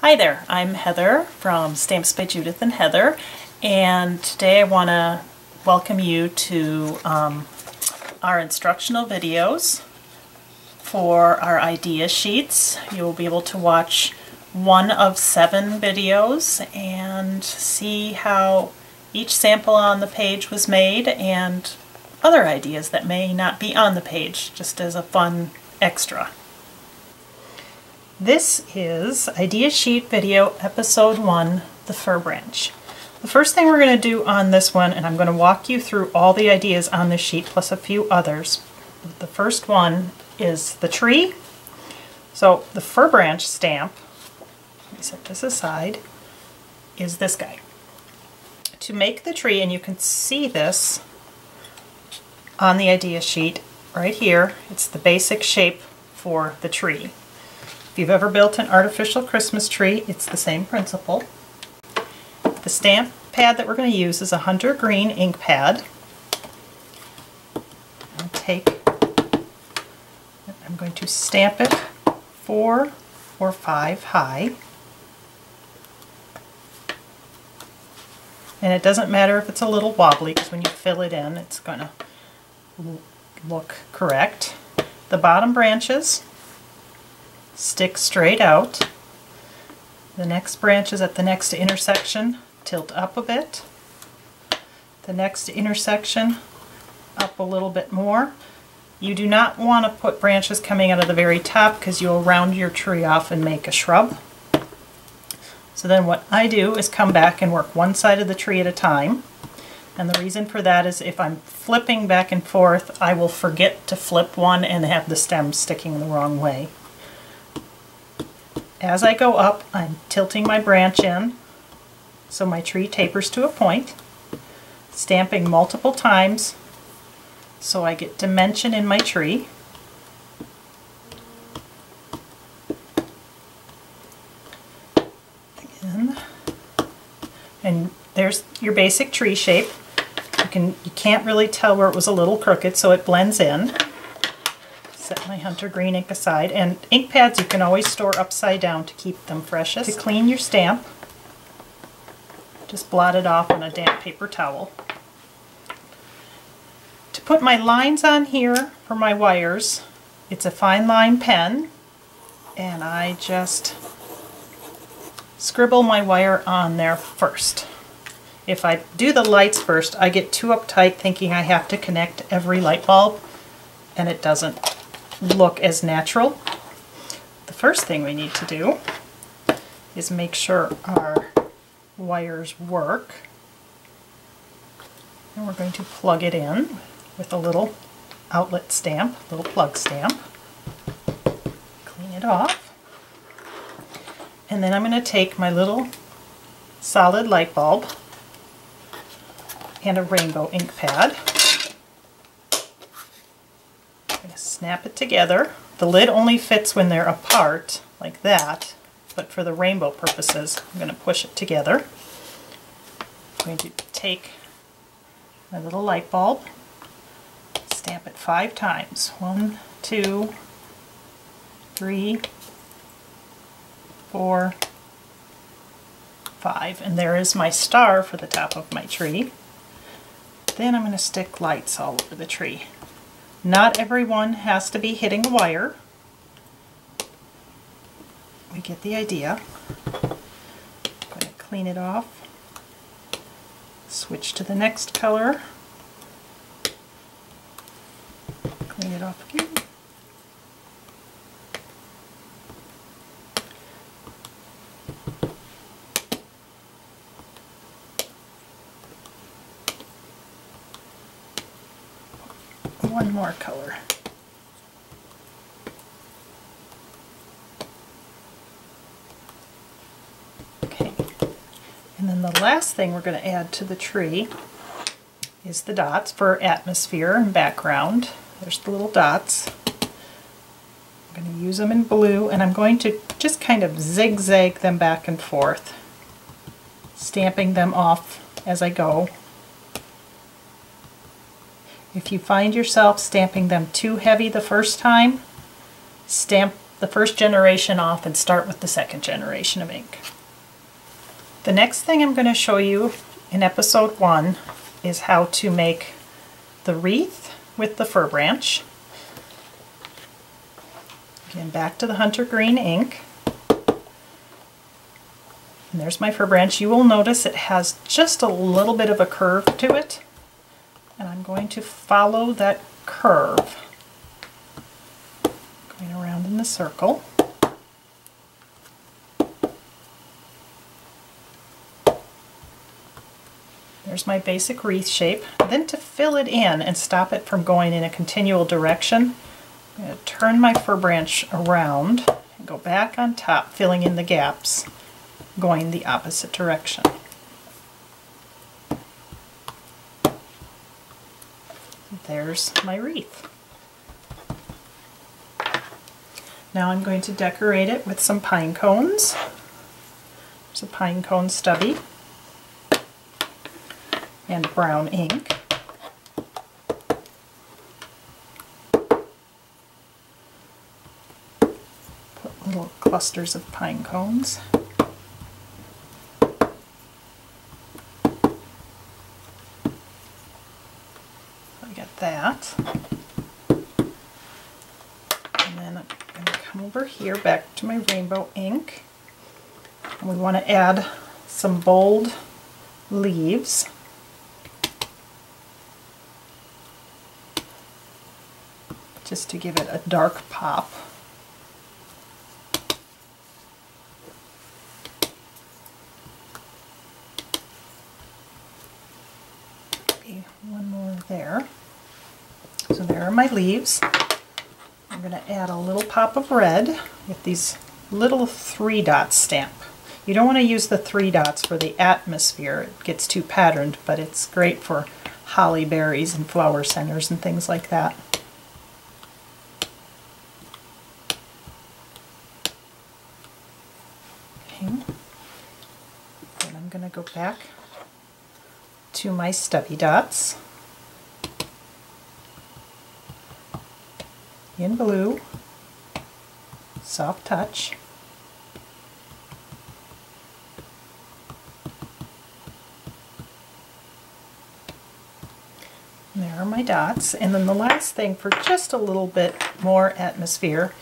Hi there, I'm Heather from Stamps by Judith and Heather and today I want to welcome you to um, our instructional videos for our idea sheets. You will be able to watch one of seven videos and see how each sample on the page was made and other ideas that may not be on the page just as a fun extra. This is Idea Sheet Video Episode 1, The Fir Branch. The first thing we're going to do on this one, and I'm going to walk you through all the ideas on this sheet plus a few others. The first one is the tree. So the fir branch stamp, let me set this aside, is this guy. To make the tree, and you can see this on the idea sheet right here, it's the basic shape for the tree. If you've ever built an artificial Christmas tree, it's the same principle. The stamp pad that we're going to use is a Hunter Green ink pad. I'll take, I'm going to stamp it four or five high. And it doesn't matter if it's a little wobbly because when you fill it in it's going to look correct. The bottom branches stick straight out. The next branch is at the next intersection, tilt up a bit. The next intersection, up a little bit more. You do not want to put branches coming out of the very top because you'll round your tree off and make a shrub. So then what I do is come back and work one side of the tree at a time. And the reason for that is if I'm flipping back and forth, I will forget to flip one and have the stem sticking the wrong way. As I go up, I'm tilting my branch in so my tree tapers to a point, stamping multiple times so I get dimension in my tree. Again. And there's your basic tree shape. You can you can't really tell where it was a little crooked so it blends in Hunter Green ink aside. And ink pads you can always store upside down to keep them freshest. To clean your stamp, just blot it off on a damp paper towel. To put my lines on here for my wires, it's a fine line pen and I just scribble my wire on there first. If I do the lights first, I get too uptight thinking I have to connect every light bulb and it doesn't look as natural. The first thing we need to do is make sure our wires work. And we're going to plug it in with a little outlet stamp, little plug stamp. Clean it off. And then I'm going to take my little solid light bulb and a rainbow ink pad snap it together. The lid only fits when they're apart, like that, but for the rainbow purposes, I'm going to push it together. I'm going to take my little light bulb, stamp it five times. One, two, three, four, five. And there is my star for the top of my tree. Then I'm going to stick lights all over the tree. Not everyone has to be hitting a wire. We get the idea. Clean it off. Switch to the next color. Clean it off again. one more color. Okay, and then the last thing we're going to add to the tree is the dots for atmosphere and background. There's the little dots. I'm going to use them in blue and I'm going to just kind of zigzag them back and forth, stamping them off as I go if you find yourself stamping them too heavy the first time, stamp the first generation off and start with the second generation of ink. The next thing I'm going to show you in episode one is how to make the wreath with the fir branch. Again, back to the hunter green ink. And there's my fir branch. You will notice it has just a little bit of a curve to it. And I'm going to follow that curve. Going around in the circle. There's my basic wreath shape. Then to fill it in and stop it from going in a continual direction, I'm going to turn my fir branch around and go back on top, filling in the gaps, going the opposite direction. There's my wreath. Now I'm going to decorate it with some pine cones. There's a pine cone stubby and brown ink. Put little clusters of pine cones. I got that. And then I'm going to come over here back to my rainbow ink. And we want to add some bold leaves. just to give it a dark pop. Okay, one more there. So there are my leaves. I'm going to add a little pop of red with these little three dot stamp. You don't want to use the three dots for the atmosphere. It gets too patterned, but it's great for holly berries and flower centers and things like that. Okay. Then I'm going to go back to my stubby dots in blue, soft touch. there are my dots. And then the last thing for just a little bit more atmosphere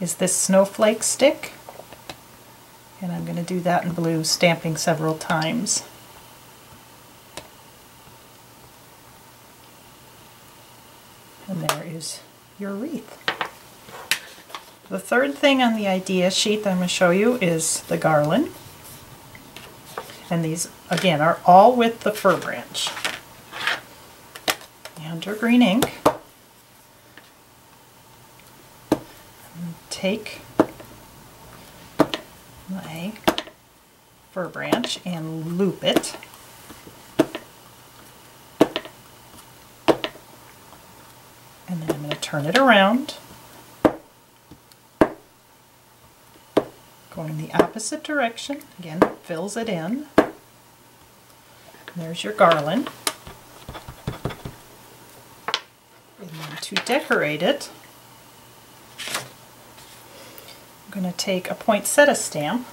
is this snowflake stick. And I'm going to do that in blue, stamping several times. And there is your wreath. The third thing on the idea sheet that I'm going to show you is the garland. And these, again, are all with the fir branch. Hunter green ink. take my fir branch and loop it. And then I'm going to turn it around, going the opposite direction. Again, fills it in. There's your garland. And then to decorate it, I'm going to take a poinsettia stamp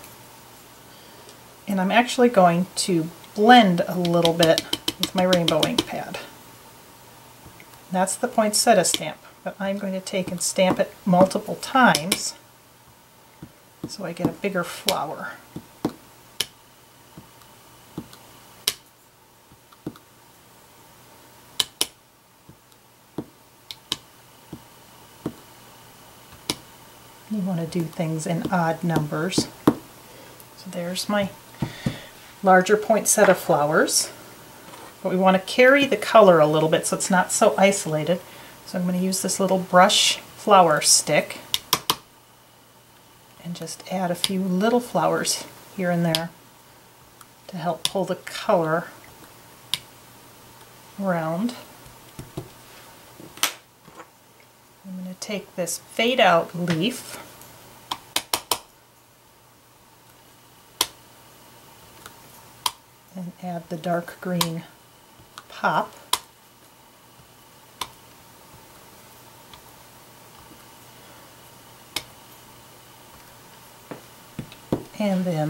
and I'm actually going to blend a little bit with my rainbow ink pad. That's the poinsettia stamp, but I'm going to take and stamp it multiple times so I get a bigger flower. You want to do things in odd numbers. So there's my larger poinsettia flowers. But we want to carry the color a little bit so it's not so isolated. So I'm going to use this little brush flower stick and just add a few little flowers here and there to help pull the color around. I'm going to take this fade out leaf and add the dark green pop. And then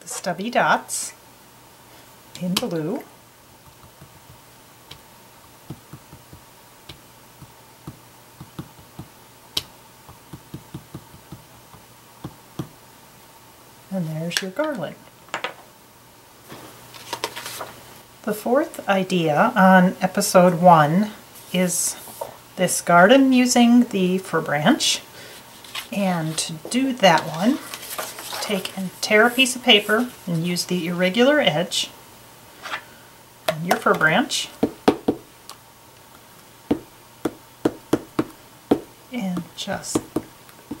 the stubby dots in blue. And there's your garland. The fourth idea on episode one is this garden using the fir branch. And to do that one, take and tear a piece of paper and use the irregular edge on your fir branch. And just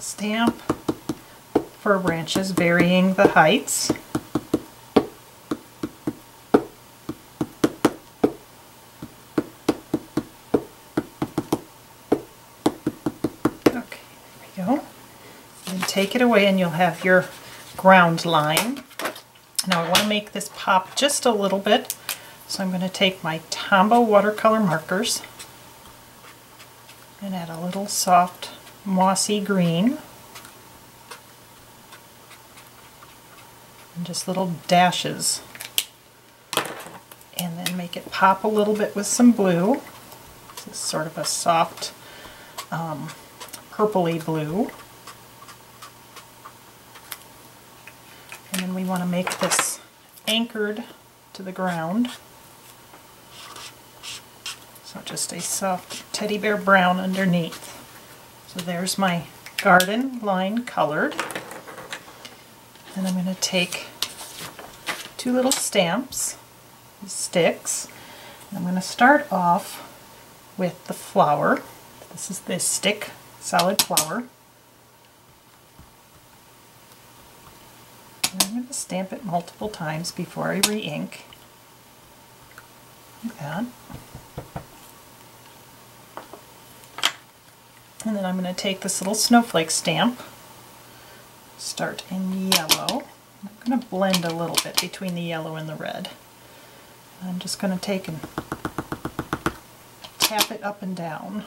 stamp fir branches varying the heights. Okay, there we go. And take it away and you'll have your ground line. Now I want to make this pop just a little bit, so I'm going to take my Tombow watercolor markers and add a little soft mossy green. And just little dashes. And then make it pop a little bit with some blue. This is sort of a soft um, purpley blue. And then we want to make this anchored to the ground. So just a soft teddy bear brown underneath. So there's my garden line colored. And I'm going to take two little stamps, sticks. And I'm going to start off with the flower. This is the stick solid flower. And I'm going to stamp it multiple times before I re-ink. Like. And then I'm going to take this little snowflake stamp, start in yellow. I'm going to blend a little bit between the yellow and the red. I'm just going to take and tap it up and down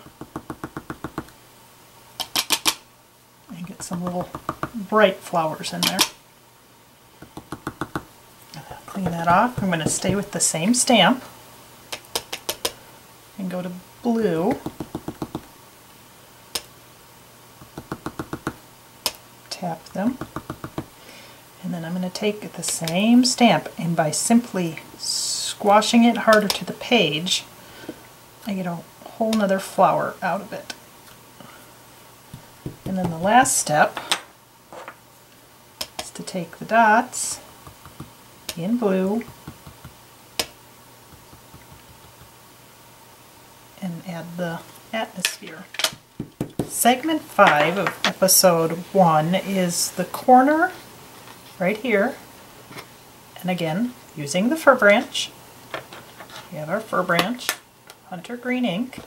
and get some little bright flowers in there. Clean that off. I'm going to stay with the same stamp and go to blue. Tap them. And then I'm going to take the same stamp and by simply squashing it harder to the page, I get a whole nother flower out of it. And then the last step is to take the dots in blue and add the atmosphere. Segment 5 of episode 1 is the corner right here and again using the fir branch. We have our fir branch, hunter green ink.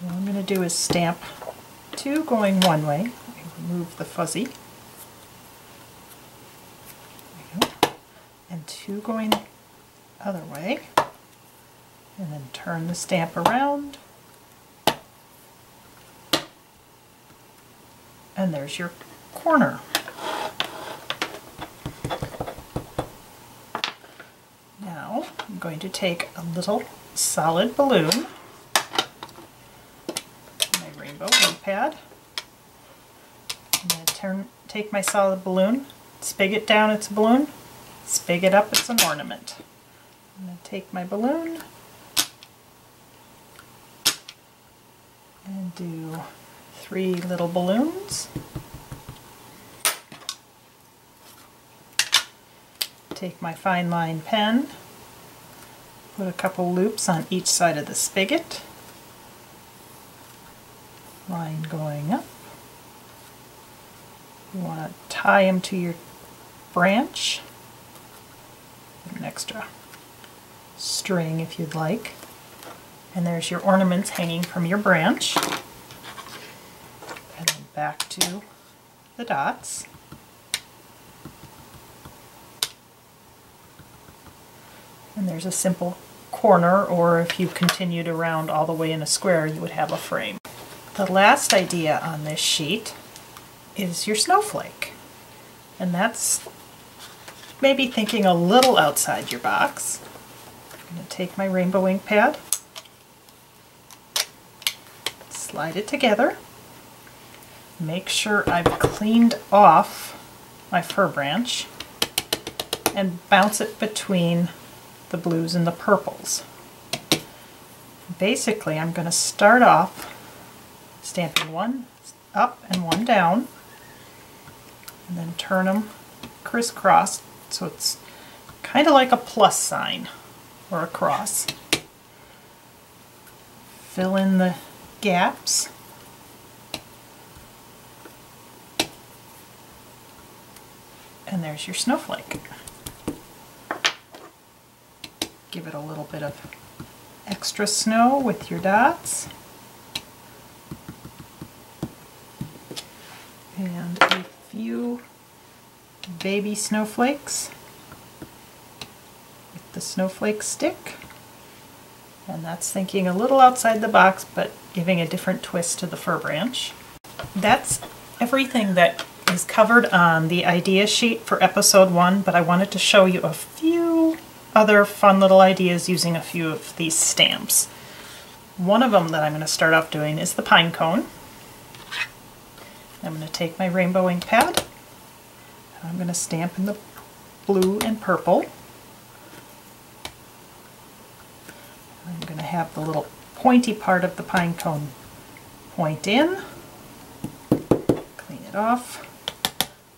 What I'm going to do is stamp two going one way. Remove the fuzzy. And two going other way. And then turn the stamp around. And there's your corner. Now I'm going to take a little solid balloon my rainbow pad. I'm going to turn, take my solid balloon, spigot down its a balloon, spigot up it's an ornament. I'm going to take my balloon and do three little balloons. Take my fine line pen, put a couple loops on each side of the spigot line going up. You want to tie them to your branch. An extra string if you'd like. And there's your ornaments hanging from your branch. And then back to the dots. And there's a simple corner, or if you continued around all the way in a square, you would have a frame. The last idea on this sheet is your snowflake. And that's maybe thinking a little outside your box. I'm going to take my rainbow ink pad, slide it together, make sure I've cleaned off my fir branch, and bounce it between the blues and the purples. Basically, I'm going to start off stamping one up and one down, and then turn them crisscross so it's kind of like a plus sign or a cross. Fill in the gaps. And there's your snowflake. Give it a little bit of extra snow with your dots. And baby snowflakes with the snowflake stick. And that's thinking a little outside the box, but giving a different twist to the fir branch. That's everything that is covered on the idea sheet for episode one, but I wanted to show you a few other fun little ideas using a few of these stamps. One of them that I'm going to start off doing is the pine cone. I'm going to take my rainbow ink pad I'm going to stamp in the blue and purple. I'm going to have the little pointy part of the pine cone point in, clean it off,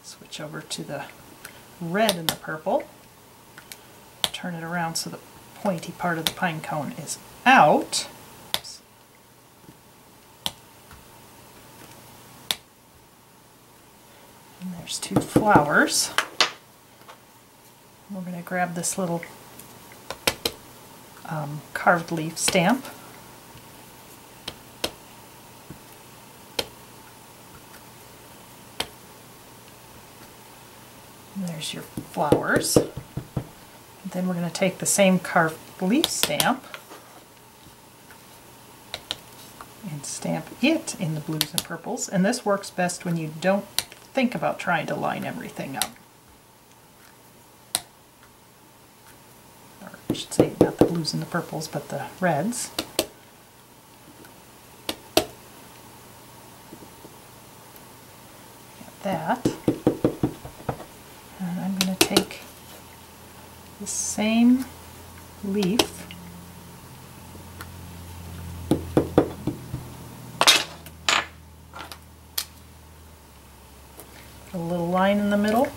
switch over to the red and the purple, turn it around so the pointy part of the pine cone is out. There's two flowers. We're going to grab this little um, carved leaf stamp. There's your flowers. And then we're going to take the same carved leaf stamp and stamp it in the blues and purples. And this works best when you don't think about trying to line everything up. Or I should say not the blues and the purples, but the reds. Got that. And I'm going to take the same leaf a little line in the middle.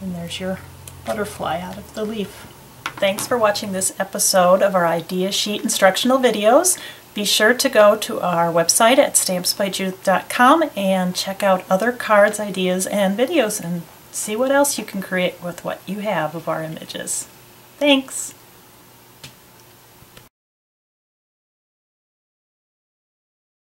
And there's your butterfly out of the leaf. Thanks for watching this episode of our Idea Sheet instructional videos. Be sure to go to our website at stampsbyjudith.com and check out other cards, ideas, and videos and see what else you can create with what you have of our images. Thanks!